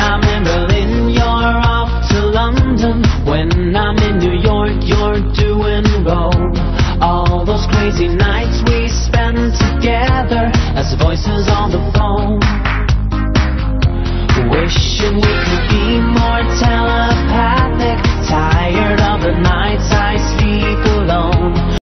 I'm in Berlin, you're off to London. When I'm in New York, you're doing Rome. All those crazy nights we spend together as voices on the phone.